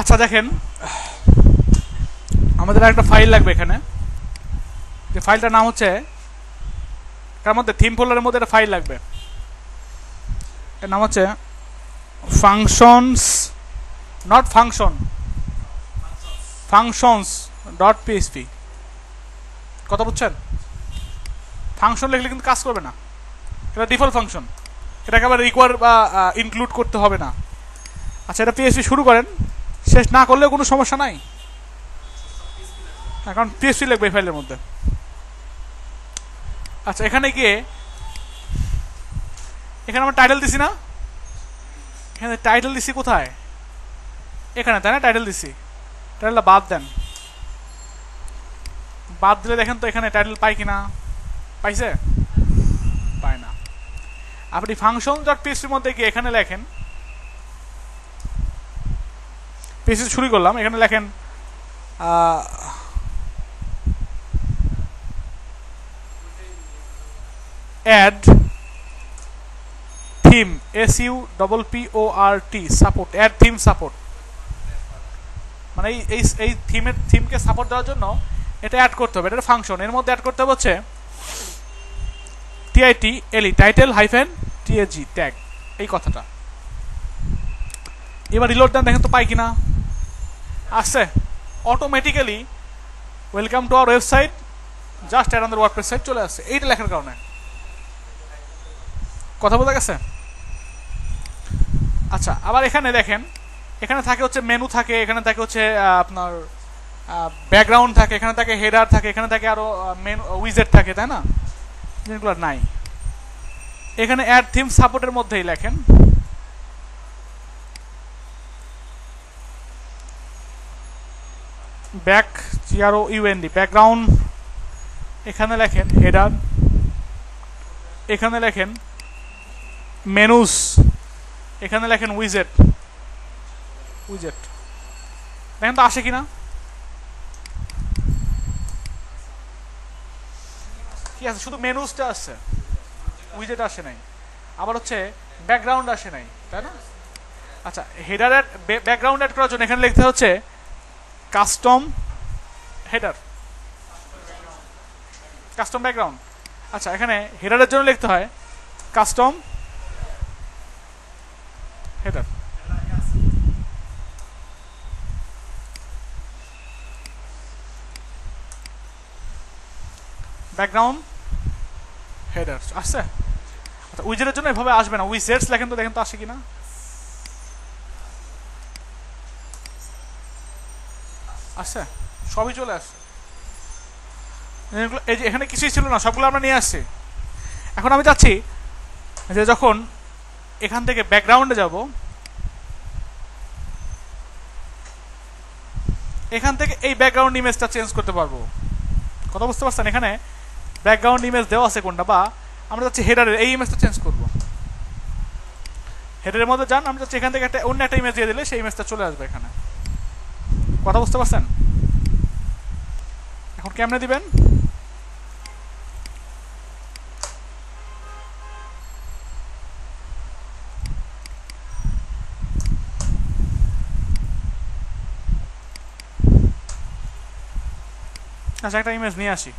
আচ্ছা দেখেন। আমাদের একটা ফাইল লাগবে এখানে। যে ফাইলটার নাম হচ্ছে, তার মধ্যে থিম ফোল্ডারের মধ্যে একটা ফাইল লাগবে। এর নাম হচ্ছে functions not function functions dot PSP কথা বুঝছেন? ফাংশন লিখলে কিন্তু কাজ করবে না। এটা ডিফল্ট ফাংশন এটাকে আবার রিকোয়ার বা ইনক্লুড করতে হবে না। আচ্ছা এটা পিএসপি শুরু করেন। শেষ না করলেও কোনো সমস্যা নাই। হ্যাঁ, কারণ পিএসপি লিখবে এই ফাইলের মধ্যে। আচ্ছা এখানে গিয়ে এখানে আমরা টাইটেল দিছি না? এখানে টাইটেল দিছি কোথায়? এখানে তাই না? টাইটেল দিছি। টাইটেলটা বাদ দেন। বাদ দিলে দেখেন তো এখানে টাইটেল পাই কিনা। পাইছে? পায় না। আপনি ফাংশন ডট পিএসপির মধ্যে গিয়ে এখানে লেখেন পিএসপি শুরু করলাম এখানে লেখেন add theme S U double P O R T support add theme support মানে এই এই থিমের থিমকে সাপোর্ট দেওয়ার জন্য এটা অ্যাড করতে হবে এটা ফাংশন এর মধ্যে অ্যাড করতে হবে হচ্ছে টিআইটি এলি টাইটেল হাইফেন টিএজি ট্যাগ এই কথাটা। এবার রিলোড দেন দেখেন তো পাই কিনা। আসছে automatically welcome to our website just add আমাদের ওয়ার্ডপ্রেস সাইট চলে আসছে এইটা লেখার কারণে। কথা বোঝা গেছে? আচ্ছা আবার এখানে দেখেন, এখানে থাকে হচ্ছে মেনু থাকে, এখানে থাকে হচ্ছে আপনার ব্যাকগ্রাউন্ড থাকে, এখানে থাকে হেডার থাকে, এখানে থাকে আরও মেনু উইজেট থাকে, তাই না? জিনিসগুলো নাই। এখানে অ্যাড থিম সাপোর্টের মধ্যেই লেখেন। ব্যাক জিআরও ইউএনডি, ব্যাকগ্রাউন্ড, এখানে লেখেন হেডার, এখানে লেখেন মেনুস, এখানে লেখেন উইজেট। উইজেট। দেখেন তো আসে কিনা? কি আছে? শুধু মেনুসটা আসছে। উইজেট আসে নাই। আবার হচ্ছে ব্যাকগ্রাউন্ড আসে নাই, তাই না? আচ্ছা হেডার ব্যাকগ্রাউন্ড অ্যাড করার জন্য এখানে লিখতে হচ্ছে কাস্টম হেডার কাস্টম ব্যাকগ্রাউন্ড আচ্ছা এখানে হেডারের জন্য লিখতে হয় কাস্টম হেডার ব্যাকগ্রাউন্ড হেডার আসছে আচ্ছা উইজেটের জন্য এভাবে আসবে না। উইজেটস লেখেন তো, দেখেন তো আসে কিনা। আসছে সবই চলে আসছে। এই যে এখানে কিছুই ছিল না, সবগুলো আমরা নিয়ে আসছি। এখন আমি যাচ্ছি যে যখন এখান থেকে ব্যাকগ্রাউন্ডে যাব, এখান থেকে এই ব্যাকগ্রাউন্ড ইমেজটা চেঞ্জ করতে পারব। কথা বুঝতে পারছেন? এখানে ব্যাকগ্রাউন্ড ইমেজ দেওয়া আছে কোনটা, বা আমরা যাচ্ছি হেডারের এই ইমেজটা চেঞ্জ করব। হেডারের মধ্যে যান, আমরা যাচ্ছি এখান থেকে একটা অন্য একটা ইমেজ দিয়ে দিলে সেই ইমেজটা চলে আসবে এখানে। কথা বুঝতে পারছেন? এখন কেমনে দিবেন? আচ্ছা একটা ইমেজ নিয়ে আসি।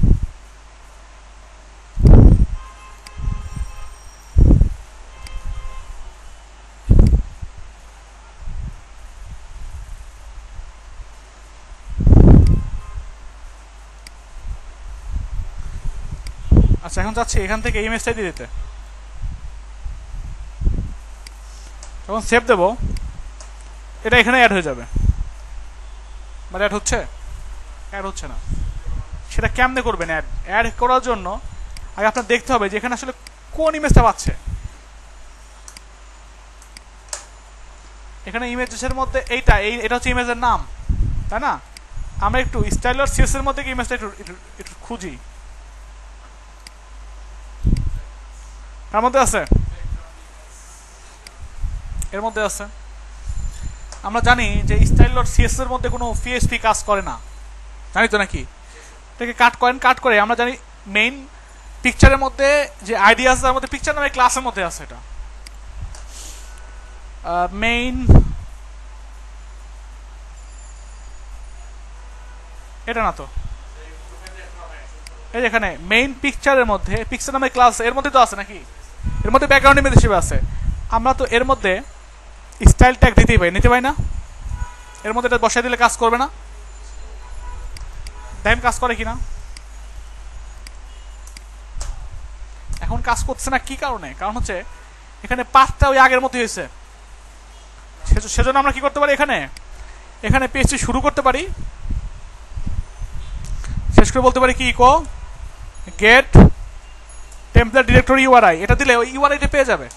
আচ্ছা এখন যাচ্ছি, এখান থেকে এই ইমেজটাই দিয়ে দিতে। যখন সেভ দেব। এটা এখানে অ্যাড হয়ে যাবে। মানে অ্যাড হচ্ছে? অ্যাড হচ্ছে না। সেটা কেমনে করবেন অ্যাড অ্যাড করার জন্য আগে আপনার দেখতে হবে যে এখানে আসলে কোন ইমেজটা পাচ্ছে। এখানে ইমেজের মধ্যে এইটা, এই, এটা হচ্ছে ইমেজের নাম, তাই না? আমরা একটু স্টাইলার সিএস এর মধ্যে ইমেজটা একটু খুঁজি। তার মধ্যে আছে? এর মধ্যে আছে। আমরা জানি যে স্টাইলার সিএস এর মধ্যে কোনো পিএসপি কাজ করে না। জানি তো নাকি? এটাকে কাট করেন কাট করে আমরা জানি মেইন পিকচারের মধ্যে যে আইডিয়া আছে তার মধ্যে পিকচার নামে ক্লাসের মধ্যে আছে এটা। মেইন এটা না তো? এই এখানে মেইন পিকচারের মধ্যে পিকচার নামে ক্লাস এর মধ্যে তো আছে নাকি? এর মধ্যে ব্যাকগ্রাউন্ড ইমেজ হিসেবে আছে। আমরা তো এর মধ্যে স্টাইল ট্যাগ দিতেই পাই নিতে পাই না? এর মধ্যে এটা বসাই দিলে কাজ করবে না? দেখেন কাজ করে কিনা? এখন কাজ করছে না কি কারণে? কারণ হচ্ছে এখানে পাঁচটা ওই আগের মতো হয়েছে। সেজন্য আমরা কি করতে পারি এখানে? এখানে পিএইচডি শুরু করতে পারি। শেষ করে বলতে পারি কি echo get template directory URI এটা দিলে ওই ইউআরআইটা পেয়ে যাবে।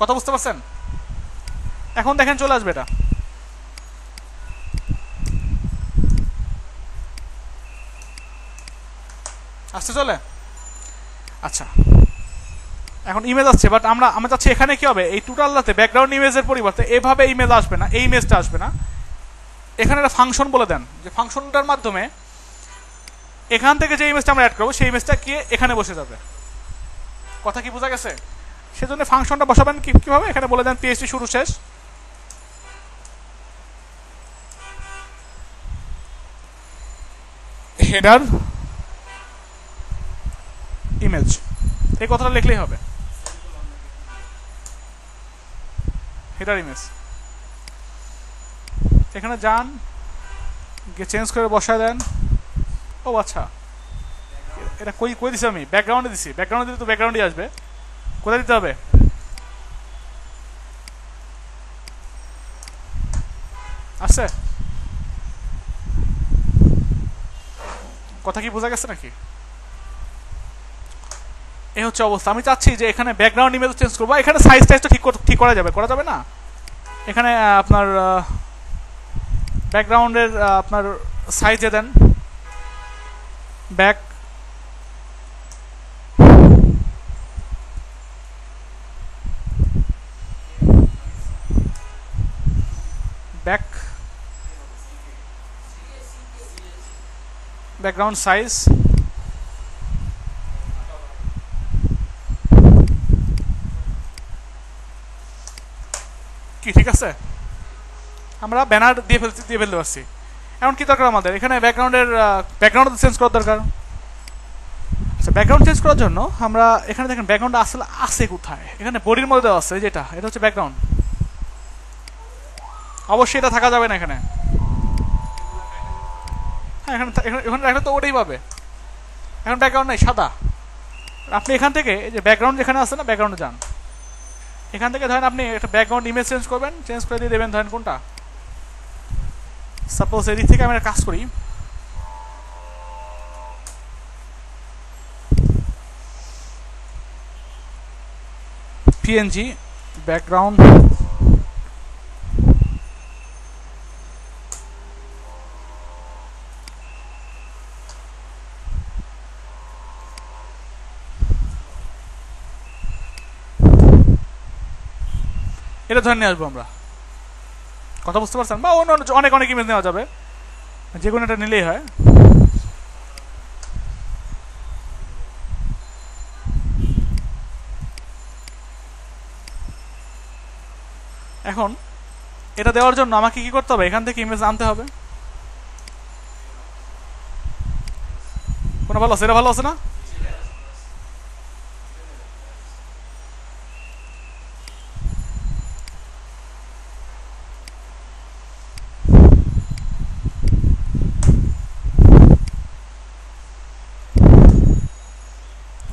কথা বুঝতে পারছেন? এখন দেখেন চলে আসবে এটা। আসতে চলে? আচ্ছা। এখন ইমেজ আসছে বাট আমরা আমরা চাচ্ছি এখানে কি হবে? এই টোটালটাতে ব্যাকগ্রাউন্ড ইমেজের পরিবর্তে এভাবে ইমেজ আসবে না, এই ইমেজটা আসবে না। এখানে একটা ফাংশন বলে দেন, যে ফাংশনটার মাধ্যমে এখান থেকে যে ইমেজটা আমরা অ্যাড করব, সেই ইমেজটা গিয়ে এখানে বসে যাবে। কথা কি বোঝা গেছে? সেজন্য ফাংশনটা বসাবেন কি কীভাবে? এখানে বলে দেন পিএইচডি শুরু শেষ। হেডার ইমেজ এই কথাটা লিখলেই হবে। হেডার ইমেজ এখানে যান চেঞ্জ করে বসায় দেন। ও আচ্ছা। এটা কই কই দিছি আমি? ব্যাকগ্রাউন্ডে দিছি। ব্যাকগ্রাউন্ডে দিলে তো ব্যাকগ্রাউন্ডে আসবে। কোথায় দিতে হবে? আসছে কথা কি বোঝা গেছে নাকি? এই হচ্ছে অবস্থা। আমি চাচ্ছি যে এখানে ব্যাকগ্রাউন্ড ইমেজ চেঞ্জ করব। এখানে সাইজ টাইজটা ঠিক ঠিক করা যাবে। করা যাবে না? এখানে আপনার ব্যাকগ্রাউন্ডের আপনার সাইজে দেন। ব্যাক ব্যাক ব্যাকগ্রাউন্ড সাইজ কি, ঠিক আছে? আমরা ব্যানার দিয়ে ফেলতে দিয়ে ফেলতে পারছি। এখন কি দরকার আমাদের? এখানে ব্যাকগ্রাউন্ডের ব্যাকগ্রাউন্ড চেঞ্জ করার দরকার। আচ্ছা ব্যাকগ্রাউন্ড চেঞ্জ করার জন্য আমরা, এখানে দেখেন ব্যাকগ্রাউন্ড আসলে আছে কোথায়? এখানে বডির মধ্যে আছে যেটা, এটা হচ্ছে ব্যাকগ্রাউন্ড অবশ্যই এটা থাকা যাবে না এখানে। হ্যাঁ এখানে এখানে তো ওটাই পাবে। এখন ব্যাকগ্রাউন্ড নাই, সাদা। আপনি এখান থেকে, এই যে ব্যাকগ্রাউন্ড যেখানে আছে না ব্যাকগ্রাউন্ডে যান। এখান থেকে ধরেন আপনি একটা ব্যাকগ্রাউন্ড ইমেজ চেঞ্জ করবেন চেঞ্জ করে দিয়ে দেবেন ধরেন কোনটা? সাপোজ এদিক থেকে আমি একটা কাজ করি। পিএনজি ব্যাকগ্রাউন্ড ধরে নিয়ে আসব আমরা। কথা বুঝতে পারছেন? বা অন্য অনেক অনেক ইমেজ নেওয়া যাবে। যে কোনো একটা নিলেই হয়। এখন, এটা দেওয়ার জন্য আমাকে কি করতে হবে? এখান থেকে ইমেজ আনতে হবে। কোনো ভালো আছে? এটা ভালো আছে না?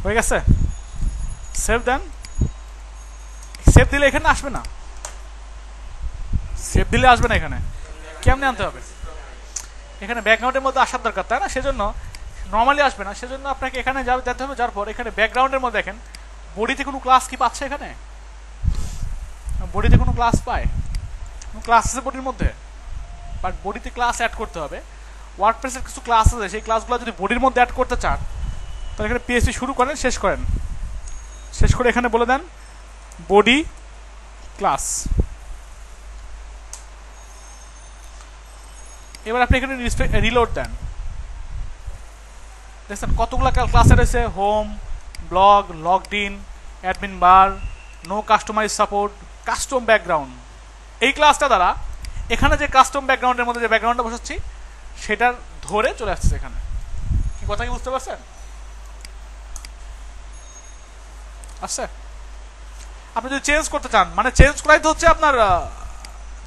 হয়ে গেছে? সেভ দেন সেভ দিলে এখানে আসবে না? সেভ দিলে আসবে না এখানে। কেমনে আনতে হবে? এখানে ব্যাকগ্রাউন্ডের মধ্যে আসার দরকার, তাই না? সেজন্য নর্মালি আসবে না। সেজন্য আপনাকে এখানে যাবে যেতে হবে যার পর এখানে ব্যাকগ্রাউন্ডের মধ্যে দেখেন বডিতে কোনো ক্লাস কি পাচ্ছে এখানে? বডিতে কোনো ক্লাস পায়? কোনো ক্লাস আছে বডির মধ্যে? বাট বডিতে ক্লাস অ্যাড করতে হবে। ওয়ার্ডপ্রেসের কিছু ক্লাস আছে, সেই ক্লাসগুলো যদি বডির মধ্যে অ্যাড করতে চান তাহলে এখানে পিএসপি শুরু করেন, শেষ করেন। শেষ করে এখানে বলে দেন বডি ক্লাস এবার আপনি এখানে রিলোড দেন। দেখছেন কতগুলো ক্লাসে রয়েছে? Home blog logged in admin bar no customize support custom background এই ক্লাসটা দ্বারা এখানে যে কাস্টম ব্যাকগ্রাউন্ডের মধ্যে যে ব্যাকগ্রাউন্ডটা বসাচ্ছি, সেটার ধরে চলে আসছে এখানে। কি কথা কি বুঝতে পারছেন? আসছে আপনি যদি চেঞ্জ করতে চান মানে চেঞ্জ করাই তো হচ্ছে আপনার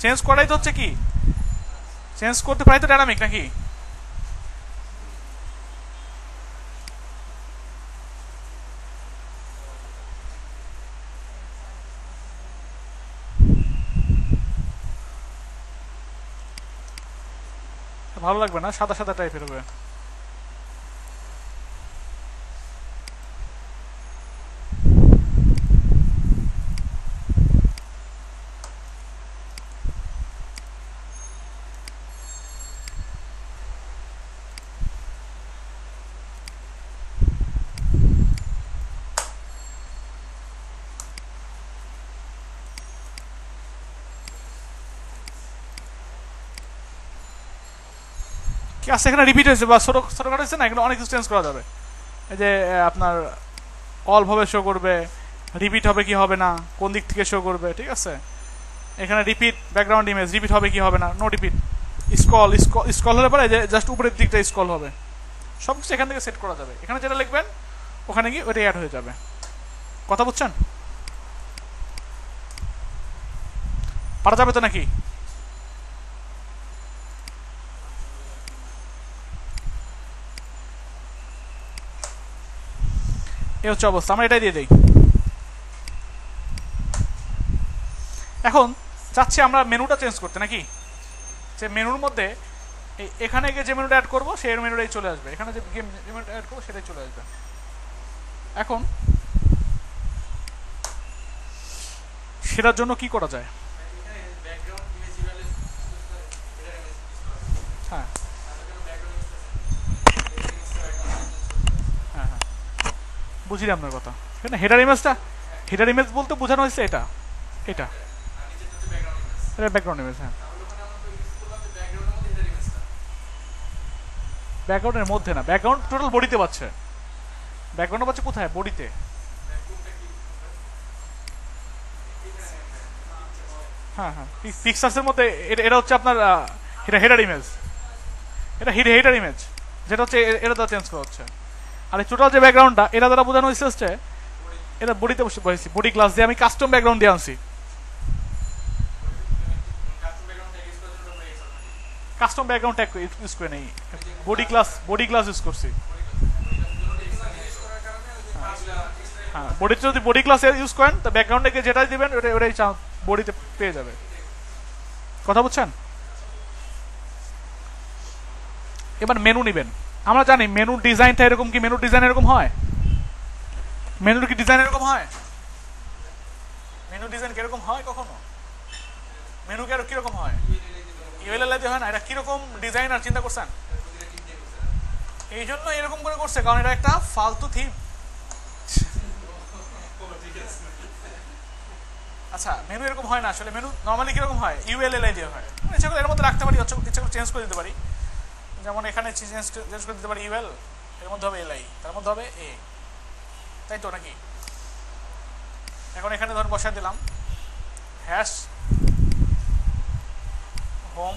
চেঞ্জ করাই তো হচ্ছে কি? চেঞ্জ করতে পারাই তো ডাইনামিক নাকি? ভালো লাগবে না? সাদা সাদা টাইপের হবে। কি আছে এখানে রিপিট হয়েছে, বা ছোটো ছোটোখাটো হয়েছে না এখানে অনেক কিছু চেঞ্জ করা যাবে। এই যে আপনার অলভাবে শো করবে রিপিট হবে কি হবে না, কোন দিক থেকে শো করবে, ঠিক আছে? এখানে রিপিট ব্যাকগ্রাউন্ড ইমেজ রিপিট হবে কি হবে না no repeat scroll scroll scroll হলে পরে যে জাস্ট উপরের দিকটা স্কল হবে। সব কিছু এখান থেকে সেট করা যাবে। এখানে যেটা লিখবেন, ওখানে গিয়ে ওইটা অ্যাড হয়ে যাবে। কথা বুঝছেন? পারা যাবে তো নাকি? এই হচ্ছে অবস্থা, আমরা এটাই দিয়ে দিই। এখন চাচ্ছি আমরা মেনুটা চেঞ্জ করতে, নাকি? যে মেনুর মধ্যে এখানে গিয়ে যে মেনুটা অ্যাড করব, সেই মেনুটাই চলে আসবে। এখানে যে মেনুটা অ্যাড করব, সেটাই চলে আসবে। এখন সেটার জন্য কি করা যায়? হ্যাঁ। বুঝলি আপনার কথা। এখানে হেডার ইমেজটা হেডার ইমেজ বলতে বোঝানো হয়েছে এটা। এটা। এটা ব্যাকগ্রাউন্ড ইমেজ হ্যাঁ। ব্যাকগ্রাউন্ডের মধ্যে না। ব্যাকগ্রাউন্ড টোটাল বডিতে পাচ্ছে। ব্যাকগ্রাউন্ড পাচ্ছে কোথায়? বডিতে হ্যাঁ হ্যাঁ। পিক্সার্সের মধ্যে এটা এটা হচ্ছে আপনার এটা হেডার ইমেজ এটা হেডার ইমেজ যেটা হচ্ছে এটা দ্বারা চেঞ্জ করা হচ্ছে। আর এই টোটাল যে ব্যাকগ্রাউন্ডটা এটা দ্বারা বোঝানো হয়েছে হচ্ছে, এটা বডিতে বসে বসেছি বডি ক্লাস দিয়ে আমি কাস্টম ব্যাকগ্রাউন্ড দিয়ে আনছি। কাস্টম ব্যাকগ্রাউন্ড ট্যাগ ইউজ করে নেই। Body class body class use করছি। হ্যাঁ বডিতে যদি বডি ক্লাস ইউজ করেন, তো ব্যাকগ্রাউন্ডে গিয়ে যেটাই দিবেন ওটাই ওটাই বডিতে পেয়ে যাবে। কথা বুঝছেন? এবার মেনু নেবেন। আমরা জানি মেনুর ডিজাইনটা এরকম কি? মেনুর ডিজাইন এরকম হয়? মেনুর কি ডিজাইন এরকম হয়? মেনু ডিজাইন কীরকম হয় কখনো? মেনু কি কীরকম হয়? ইউএলএল দিয়ে হয় না এটা কীরকম ডিজাইন আর চিন্তা করছেন? এই জন্য এরকম করে করছে, কারণ এটা একটা ফালতু থিম আচ্ছা মেনু এরকম হয় না, আসলে মেনু নর্মালি কীরকম হয়? ইউএলএল দিয়ে হয়। ইচ্ছা করে এর মধ্যে রাখতে পারি ইচ্ছা করে চেঞ্জ করে দিতে পারি। যেমন এখানে চেঞ্জ করে দিতে পারি ইউএল এর মধ্যে হবে এলআই তার মধ্যে হবে এ। তাই তো নাকি? এখন এখানে ধর বসায় দিলাম। Hash, home,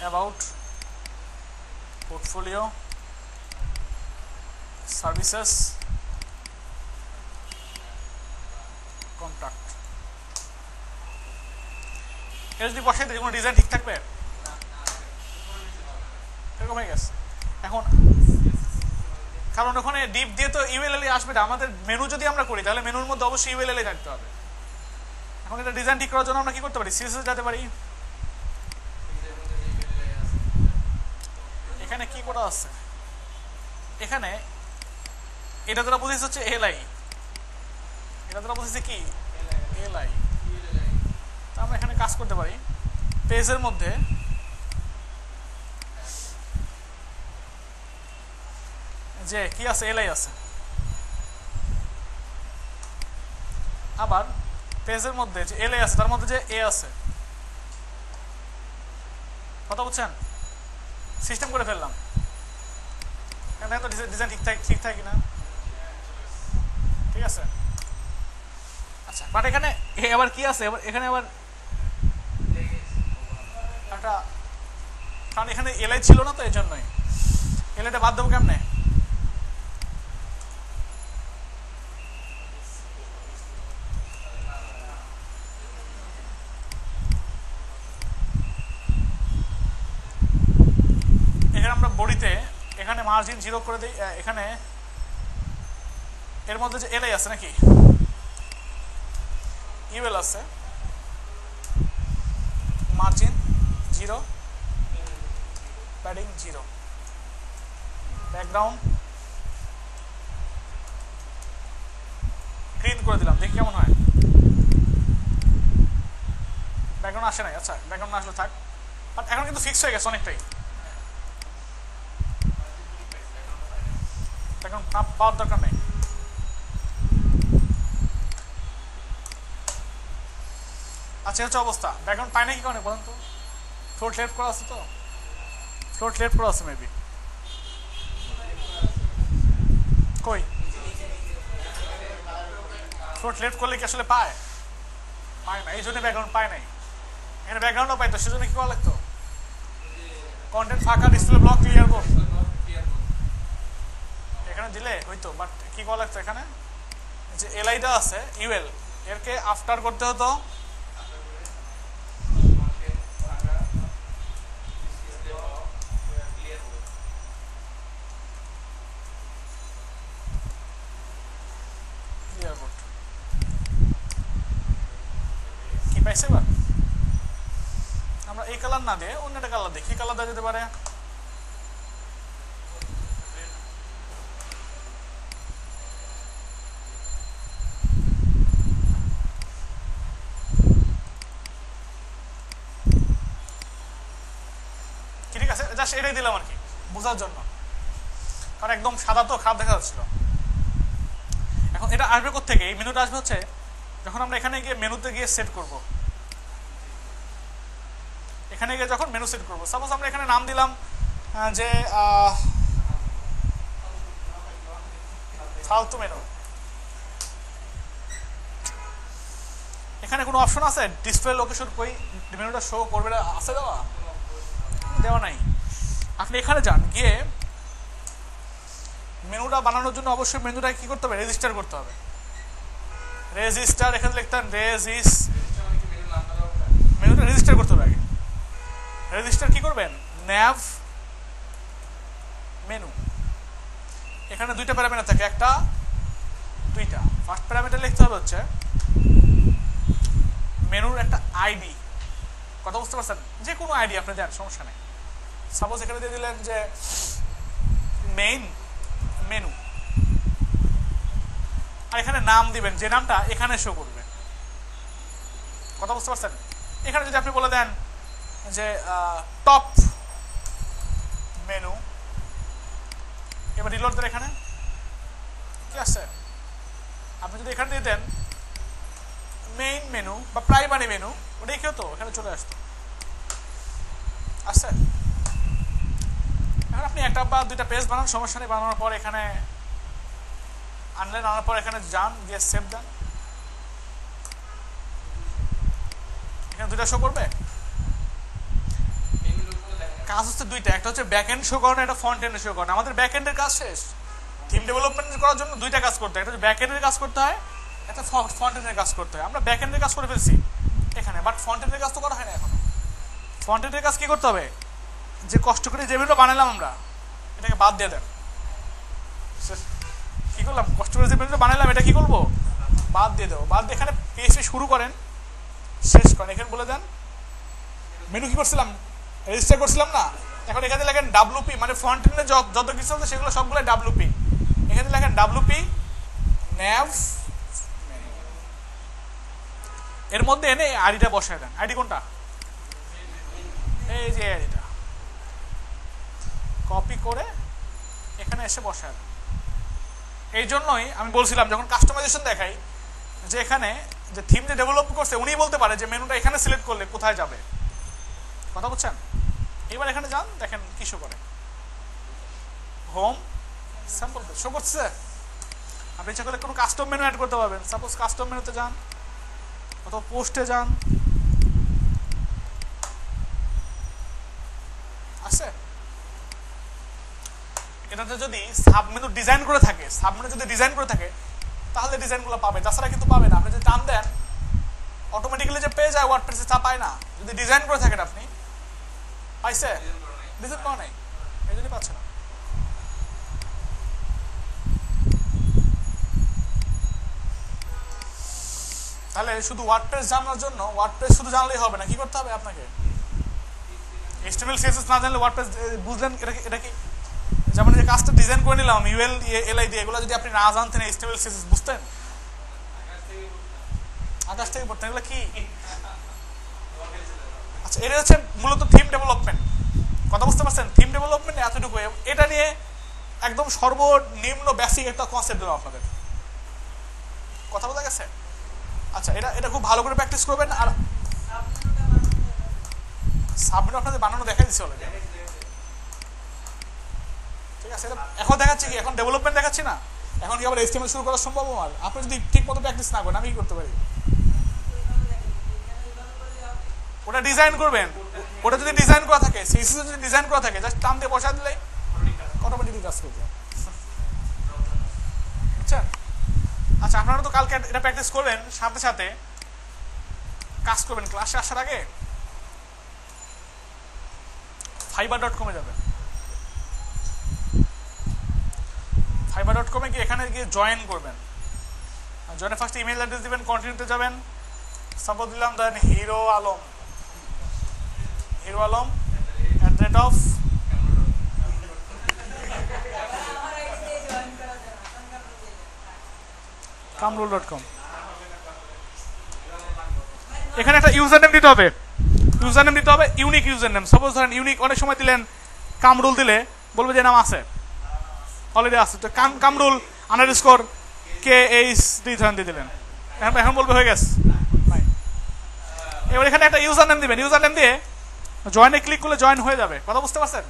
about, portfolio, services, contract. এটা যদি বসাই দিই কোনো ডিজাইন ঠিক থাকবে? এরকম হয়ে গেছে। এখন, কারণ ওখানে ডিপ দিয়ে তো ইউএলএল আসবে না। আমাদের মেনু যদি আমরা করি, তাহলে মেনুর মধ্যে অবশ্যই ইউএলএল থাকতে হবে। এখন এটা ডিজাইন ঠিক করার জন্য আমরা কি করতে পারি? সিএসএস যেতে পারি। এখানে কি করা আছে? এখানে এটা দ্বারা বুঝেছে হচ্ছে এলআই এটা দ্বারা বুঝেছে কি? এলআই কাজ করতে পারি। পেজের মধ্যে যে কি আছে এলআই আছে। আবার পেজের মধ্যে যে এলআই আছে, তার মধ্যে যে এ আছে। কথা বুঝছেন? সিস্টেম করে ফেললাম। এখানে তো ডিজাইন ঠিক থাকে ঠিক থাকে না ঠিক আছে? আচ্ছা বাট এখানে এ আবার কি আছে? এবার এখানে আবার একটা কারণ এখানে এলআই ছিল না তো এই জন্যই। এলআইটা বাদ দেবো কেমনে? এখানে আমরা বডিতে, এখানে মার্জিন জিরো করে দিই এখানে এর মধ্যে যে এলআই আছে নাকি? ইউএল আছে। Margin zero padding zero background green করে দিলাম, দেখি কেমন হয়। ব্যাকগ্রাউন্ড আসে নাই আচ্ছা ব্যাকগ্রাউন্ড আসলে থাক। বাট এখন কিন্তু ফিক্স হয়ে গেছে অনেকটাই। না পাওয়ার দরকার নেই। আচ্ছা হচ্ছে অবস্থা। ব্যাকগ্রাউন্ড পায় না কি বলেন তো? ফ্লোট লেফট করা আছে তো? ফ্লোট লেফট করা আছে মেবি কই? ফ্লোট লেফট করলে কি আসলে পায়? পায় না, এই জন্য ব্যাকগ্রাউন্ড পায় নাই। এখানে ব্যাকগ্রাউন্ডও পাইতো সেজন্য কি করা লাগতো? কন্টেন্ট ফাঁকা ডিসপ্লে ব্লক ক্লিয়ার কর। এখানে দিলে হইতো বাট কি করা লাগতো এখানে? যে এলআইটা আছে ইউএল এরকে আফটার করতে হতো clear board। কি পাইছে এবার আমরা এই কালার না দিয়ে অন্য একটা কালার দেখি কালার দেওয়া যেতে পারে? ঠিক আছে জাস্ট এটাই দিলাম আর কি, বোঝার জন্য। কারণ একদম সাদা তো খারাপ দেখা যাচ্ছিল। এখন এটা আসবে থেকে এই মেনুটা আসবে হচ্ছে, যখন আমরা এখানে গিয়ে মেনুতে গিয়ে সেট করব। এখানে গিয়ে যখন মেনু সেট করব। সাপোজ আমরা এখানে নাম দিলাম যে ফালতু মেনু এখানে কোনো অপশন আছে? ডিসপ্লে লোকেশন কই? মেনুটা শো করবে আছে দেওয়া? দেওয়া নাই। আপনি এখানে যান, গিয়ে মেনুটা বানানোর জন্য অবশ্যই মেনুটা কি করতে হবে? রেজিস্টার করতে হবে। রেজিস্টার এখানে লিখতেন রেজিস মেনুটা রেজিস্টার করতে হবে আগে। রেজিস্টার কি করবেন? Nav menu. এখানে দুইটা প্যারামিটার থাকে, একটা, দুইটা। ফার্স্ট প্যারামিটার লিখতে হবে হচ্ছে মেনুর একটা আইডি। কথা বুঝতে পারছেন? যে কোনো আইডি, আপনি দেন, সমস্যা নেই। সাপোজ এখানে দিয়ে দিলেন যে মেইন মেনু আর এখানে নাম দিবেন, যে নামটা এখানে শো করবে। কথা বুঝতে পারছেন? এখানে যদি আপনি বলে দেন যে টপ মেনু এবার রিলোড দেন এখানে। কি আছে? আপনি যদি এখানে দিয়ে দেন মেইন মেনু বা প্রাইমারি মেনু ওটাই কেউ তো, এখানে চলে আসতো। আসছে এখন আপনি একটা বা দুইটা পেজ বানান, সমস্যা নেই, বানানোর পর এখানে আনলেন আনার পর এখানে যান, গিয়ে সেভ দেন। এখানে দুইটা শো করবে? কাজ হচ্ছে দুইটা। একটা হচ্ছে ব্যাক এন্ড শো করানো, একটা ফ্রন্ট এন্ড শো করানো। আমাদের ব্যাক এন্ডের কাজ শেষ। থিম ডেভেলপমেন্ট করার জন্য দুইটা কাজ করতে হয়। একটা হচ্ছে ব্যাক এন্ডের কাজ করতে হয়, একটা ফ্রন্ট এন্ডের কাজ করতে হয়। আমরা ব্যাক এন্ডের কাজ করে ফেলছি এখানে বাট ফ্রন্ট এন্ডের কাজ তো করা হয় না এখন। ফ্রন্ট এন্ডের কাজ কি করতে হবে? যে কষ্ট করে যে ভিডিও বানালাম আমরা, এটাকে বাদ দিয়ে দেন। কি করলাম? কষ্ট করে যে ভিডিও বানালাম, এটা কি করব? বাদ দিয়ে দেবো। বাদ দিয়ে এখানে পিএসপি শুরু করেন। শেষ করেন। এখানে বলে দেন মেনু কি করছিলাম? রেজিস্টার করছিলাম না। এখন এখানে লেখেন ডাব্লুপি মানে ফ্রন্ট এন্ডে যত কিছু আছে সেগুলো সবগুলো ডাব্লুপি এখানে লেখেন ডাব্লুপি ন্যাভ এর মধ্যে এনে আইডিটা বসায় দেন। আইডি কোনটা? এই যে আইডিটা কপি করে এখানে এসে বসায় দেন। এই জন্যই আমি বলছিলাম, যখন কাস্টমাইজেশন দেখাই, যে এখানে যে থিম যে ডেভেলপ করছে উনি বলতে পারে যে মেনুটা এখানে সিলেক্ট করলে কোথায় যাবে। কথা বলছেন এবার এখানে যান, দেখেন কি শো করে। হোম স্যাম্পল শো করছে? আপনি ইচ্ছা করলে কোনো কাস্টম মেনু অ্যাড করতে পারবেন। সাপোজ কাস্টম মেনুতে যান, অথবা পোস্টে যান। আছে? এটাতে যদি সাবমেনু ডিজাইন করে থাকে সাবমেনু যদি ডিজাইন করে থাকে, তাহলে ডিজাইনগুলো পাবে। তাছাড়া কিন্তু পাবে না। আপনি যদি টান দেন অটোমেটিক্যালি যে পেয়ে যায় ওয়ার্ডপ্রেসে তা পায় না। যদি ডিজাইন করে থাকেন আপনি পাইছে ডিজাইন পাওয়া নাই, এই জন্যই পাচ্ছে না। তাহলে শুধু ওয়ার্ডপ্রেস জানার জন্য ওয়ার্ডপ্রেস শুধু জানলেই হবে না, কি করতে হবে আপনাকে? এস্টিমেল সিএসএস না জানলে ওয়ার্ডপ্রেস বুঝলেন এটা কি এটা কি? যেমন যে কাজটা ডিজাইন করে নিলাম ইউএল এলআই দিয়ে, এগুলো যদি আপনি না জানতেন এস্টিমেল সিএসএস বুঝতেন? আকাশ থেকে পড়তেন, এগুলো কি? এটা হচ্ছে মূলত থিম ডেভেলপমেন্ট কথা বুঝতে পারছেন? থিম ডেভেলপমেন্ট এতটুকু। এটা নিয়ে একদম সর্বনিম্ন বেসিক একটা কনসেপ্ট দিলাম আপনাদের। কথা বোঝা গেছে? আচ্ছা এটা এটা খুব ভালো করে প্র্যাকটিস করবেন আর সাবমিট আপনাদের বানানো দেখাই দিচ্ছে অলরেডি ঠিক আছে এখন দেখাচ্ছি কি? এখন ডেভেলপমেন্ট দেখাচ্ছি না? এখন কি আবার এস্টিমেট শুরু করা সম্ভব আমার? আপনি যদি ঠিক মতো প্র্যাকটিস না করেন, আমি কি করতে পারি? ওটা ডিজাইন করবেন। ওটা যদি ডিজাইন করা থাকে সিসি যদি ডিজাইন করা থাকে জাস্ট টান দিয়ে বসা দিলে অটোমেটিকলি কাজ করবে। বুঝছেন আচ্ছা আপনারা তো কালকে এটা প্র্যাকটিস করবেন, সাথে সাথে কাজ করবেন। ক্লাসে আসার আগে ফাইবার ডট কমে যাবেন। ফাইবার ডট কমে গিয়ে এখানে গিয়ে জয়েন করবেন। জয়েনে ফার্স্ট ইমেল অ্যাড্রেস দিবেন কন্টিনিউতে যাবেন। সাপোজ দিলাম দেন Hero Alam. Hero Alam rate of Kamrul dot com এখানে একটা ইউজার নেম দিতে হবে। ইউজার নেম দিতে হবে ইউনিক ইউজার নেম সাপোজ ধরেন ইউনিক অনেক সময় দিলেন কামরুল দিলে, বলবে যে নাম আছে। অলরেডি আছে। তো কাম Kamrul under score K H দুই ধরেন দিয়ে দিলেন। এখন এখন বলবে হয়ে গেছে। এবার এখানে একটা ইউজার নেম দিবেন। ইউজার নেম দিয়ে জয়েনে ক্লিক করলে জয়েন হয়ে যাবে। কথা বুঝতে পারছেন?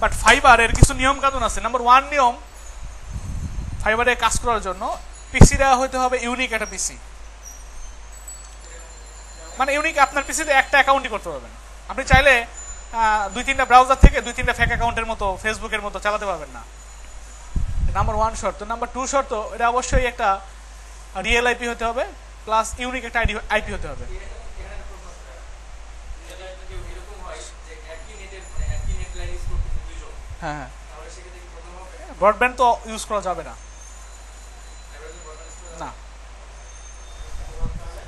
বাট ফাইবার এর কিছু নিয়ম কানুন আছে। নাম্বার ওয়ান নিয়ম ফাইবারে কাজ করার জন্য পিসিটা হইতে হবে ইউনিক একটা পিসি মানে ইউনিক আপনার পিসিতে একটা অ্যাকাউন্টই করতে পারবেন। আপনি চাইলে দুই তিনটা ব্রাউজার থেকে দুই তিনটা ফেক অ্যাকাউন্টের মতো ফেসবুকের মতো চালাতে পারবেন না। নাম্বার ওয়ান শর্ত নাম্বার টু শর্ত এটা অবশ্যই একটা রিয়েল আইপি হতে হবে প্লাস ইউনিক একটা আইডি আইপি হতে হবে। হ্যাঁ ব্রডব্যান্ড তো ইউজ করা যাবে না। না।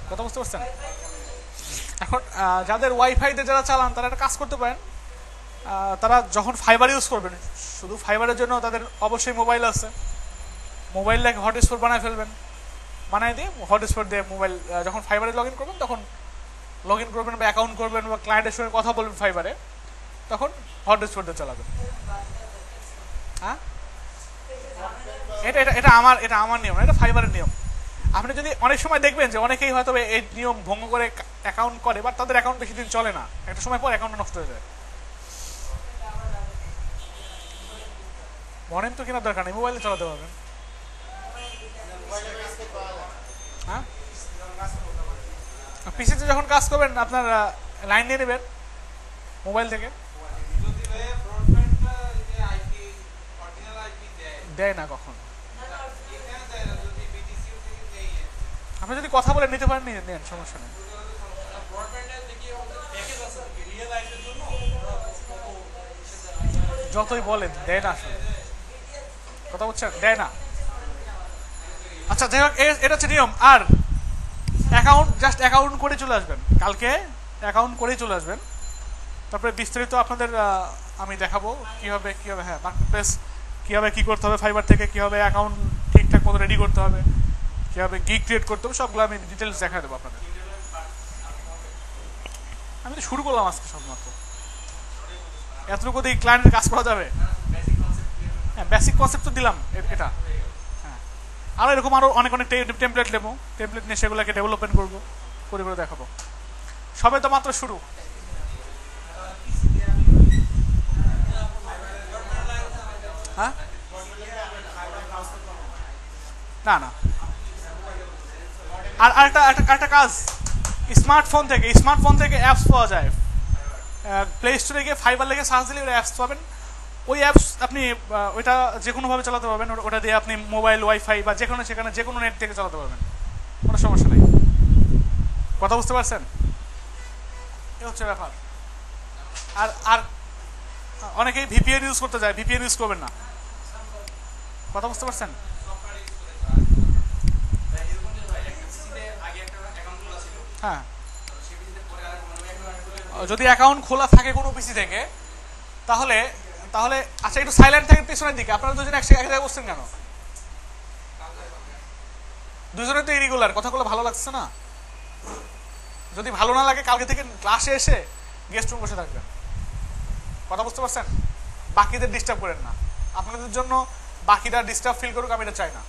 কথা বুঝতে পারছেন? এখন যাদের ওয়াইফাইতে যারা চালান, তারা একটা কাজ করতে পারেন। তারা যখন ফাইবার ইউজ করবেন, শুধু ফাইবারের জন্য তাদের অবশ্যই মোবাইল আছে। মোবাইল লেখে হটস্পট বানায় ফেলবেন। বানায় দিয়ে হটস্পট দিয়ে মোবাইল যখন ফাইবারে লগ ইন করবেন, তখন লগ ইন করবেন বা অ্যাকাউন্ট করবেন বা ক্লায়েন্টের সঙ্গে কথা বলবেন ফাইবারে তখন হটস্পট দিয়ে চালাবেন হ্যাঁ? এটা এটা এটা আমার এটা আমার নিয়ম এটা ফাইবারের নিয়ম। আপনি যদি অনেক সময় দেখবেন যে অনেকেই হয়তো এই নিয়ম ভঙ্গ করে অ্যাকাউন্ট করে বাট তাদের অ্যাকাউন্ট বেশি দিন চলে না। একটা সময় পর অ্যাকাউন্ট নষ্ট হয়ে যায়। মনেন তো কেনার দরকার নেই মোবাইলে চালাতে পারবেন। হ্যাঁ? পিসিতে যখন কাজ করবেন, আপনার লাইন নিয়ে নেবেন মোবাইল থেকে। দেয় না কখন? আপনি যদি কথা বলে নিতে পারেন নেন, সমস্যা নেই। যতই বলেন, দেয় না আসলে। কথা বলছেন? দেয় না। আচ্ছা যাই হোক এটা হচ্ছে নিয়ম। আর অ্যাকাউন্ট জাস্ট অ্যাকাউন্ট করে চলে আসবেন। কালকে অ্যাকাউন্ট করেই চলে আসবেন। তারপরে বিস্তারিত আপনাদের আমি দেখাবো কীভাবে কীভাবে হ্যাঁ মার্কেট প্লেস কীভাবে কী করতে হবে ফাইবার থেকে কীভাবে অ্যাকাউন্ট ঠিকঠাক মতো রেডি করতে হবে, কীভাবে গি ক্রিয়েট করতে হবে, সবগুলো আমি ডিটেলস দেখা দেবো আপনাদের। আমি তো শুরু করলাম আজকে সবমাত্র। এতটুকু দিয়ে ক্লায়েন্টের কাজ করা যাবে? হ্যাঁ বেসিক কনসেপ্ট তো দিলাম এটা। হ্যাঁ। আরও এরকম আরও অনেক অনেক টেমপ্লেট নেব। টেমপ্লেট নিয়ে সেগুলোকে ডেভেলপমেন্ট করব, করে করে দেখাবো। সবে তো মাত্র শুরু। হ্যাঁ? না না। আর আরেকটা একটা কাজ। স্মার্টফোন থেকে স্মার্টফোন থেকে অ্যাপস পাওয়া যায়। প্লে স্টোরে গিয়ে ফাইবার লেগে সার্চ দিলে অ্যাপস পাবেন। ওই অ্যাপস আপনি ওইটা যে কোনোভাবে চালাতে পারবেন। ওটা- ওটা দিয়ে আপনি মোবাইল ওয়াইফাই বা যে কোনো সেখানে যে কোনো নেট থেকে চালাতে পারবেন। কোনো সমস্যা নেই। কথা বুঝতে পারছেন? এ হচ্ছে ব্যাপার। আর আর অনেকেই ভিপিএন ইউজ করতে যায়, ভিপিএন ইউজ করবেন না। কথা বুঝতে পারছেন? হ্যাঁ। যদি অ্যাকাউন্ট খোলা থাকে কোনো পিসি থেকে, তাহলে তাহলে আচ্ছা একটু সাইলেন্ট থাকে পেছনের দিকে, আপনারা দুজন একসাথে এক জায়গায় বসছেন কেন? দুজনে তো ইরেগুলার কথাগুলো ভালো লাগছে না? যদি ভালো না লাগে, কালকে থেকে ক্লাসে এসে গেস্ট রুম বসে থাকবেন। কথা বুঝতে পারছেন? বাকিদের ডিস্টার্ব করেন না। আপনাদের জন্য বাকিরা ডিস্টার্ব ফিল করুক, আমি এটা চাই না।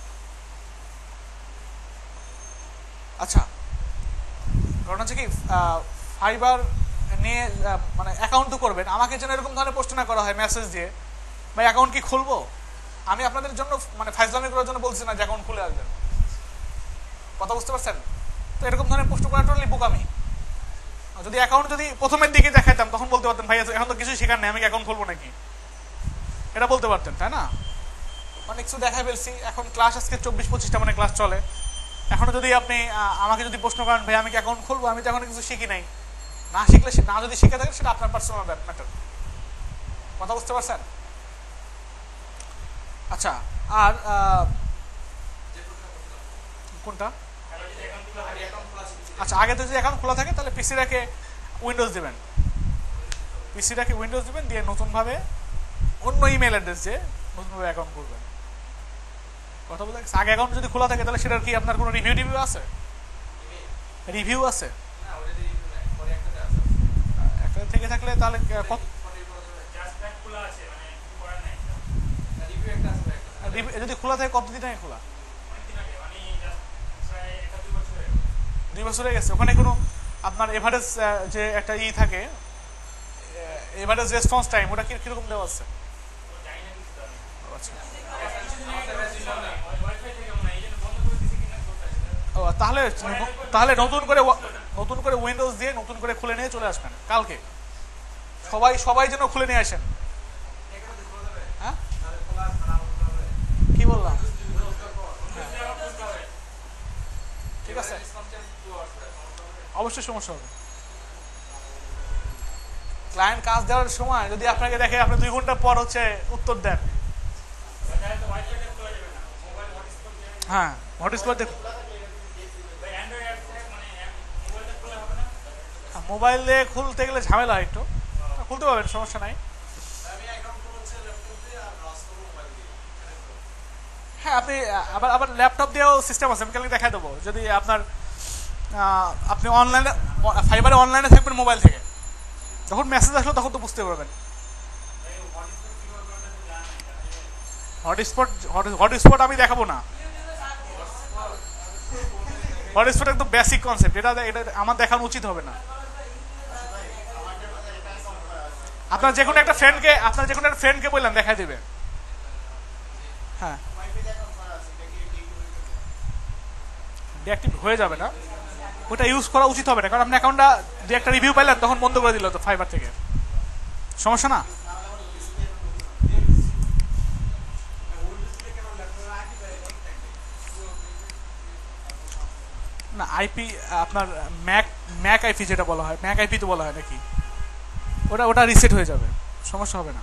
আচ্ছা কারণ হচ্ছে কি ফাইবার নিয়ে মানে অ্যাকাউন্ট তো করবেন। আমাকে যেন এরকম ধরনের প্রশ্ন না করা হয় মেসেজ দিয়ে। ভাই অ্যাকাউন্ট কি খুলবো? আমি আপনাদের জন্য মানে ফাইজলামি করার জন্য বলছি না যে অ্যাকাউন্ট খুলে আসবেন। কথা বুঝতে পারছেন? তো এরকম ধরনের প্রশ্ন করা টোটালি বোকামি। যদি অ্যাকাউন্ট যদি প্রথমের দিকে দেখাইতাম, তখন বলতে পারতেন ভাই এখন তো কিছু শেখার নেই, আমি অ্যাকাউন্ট খুলবো নাকি? এটা বলতে পারতেন, তাই না? অনেক কিছু দেখাই ফেলছি। এখন ক্লাস আজকে চব্বিশ পঁচিশটা মানে ক্লাস চলে। এখনও যদি আপনি আমাকে যদি প্রশ্ন করেন ভাই আমি কি অ্যাকাউন্ট খুলবো? আমি তো এখনও কিছু শিখি নাই। না শিখলে না যদি শিখে থাকেন সেটা আপনার পার্সোনাল ম্যাটার কথা বুঝতে পারছেন? আচ্ছা আর কোনটা? আচ্ছা আগে তো যদি অ্যাকাউন্ট খোলা থাকে তাহলে পিসিটাকে উইন্ডোজ দেবেন। পিসিটাকে উইন্ডোজ দেবেন দিয়ে নতুনভাবে অন্য ইমেল অ্যাড্রেস দিয়ে নতুনভাবে অ্যাকাউন্ট করবেন। কথা বলতে আগে অ্যাকাউন্ট যদি খোলা থাকে তাহলে সেটার কি আপনার কোনো রিভিউ টিভিউ আছে? রিভিউ আছে? একটা থেকে থাকলে তাহলে কত review- যদি খোলা থাকে কতদিন আগে খোলা? দুই বছর হয়ে গেছে। ওখানে কোনো আপনার এভারেজ যে একটা ই থাকে এভারেজ রেসপন্স টাইম ওটা কীরকম দেওয়া আছে? আচ্ছা। তাহলে তাহলে নতুন করে নতুন করে উইন্ডোজ দিয়ে নতুন করে খুলে নিয়ে চলে আসবেন, কালকে। সবাই সবাই যেন খুলে নিয়ে আসেন। হ্যাঁ? কি বললাম? হ্যাঁ। ঠিক আছে। অবশ্যই সমস্যা হবে। ক্লায়েন্ট কাজ দেওয়ার সময় যদি আপনাকে দেখে আপনি দুই ঘণ্টা পর হচ্ছে উত্তর দেন। হ্যাঁ হটস্পট দেখ মোবাইলে খুলতে গেলে ঝামেলা একটু। খুলতে পারবেন, সমস্যা নাই। হ্যাঁ আপনি, আবার আবার ল্যাপটপ দিয়েও সিস্টেম আছে, আমি কালকে দেখাই দেবো। যদি আপনার আপনি অনলাইনে ফাইবারে অনলাইনে থাকবেন মোবাইল থেকে। যখন মেসেজ আসলো তখন তো বুঝতে পারবেন। হটস্পট হটস্পট আমি দেখাবো না। হটস্পট একদম বেসিক কনসেপ্ট এটা এটা আমার দেখানো উচিত হবে না। আপনার যে কোনো একটা ফ্রেন্ডকে আপনার যে কোনো একটা ফ্রেন্ডকে বললাম দেখাই দেবে। হ্যাঁ। হয়ে যাবে না। ওটা ইউজ করা উচিত হবে না। কারণ আপনি অ্যাকাউন্টটা যে একটা রিভিউ পাইলেন, তখন বন্ধ করে দিল তো ফাইবার থেকে। সমস্যা না? না আইপি আপনার ম্যাক ম্যাক আইপি যেটা বলা হয় ম্যাক আইপি তো বলা হয় নাকি? ওটা ওটা রিসেট হয়ে যাবে। সমস্যা হবে না।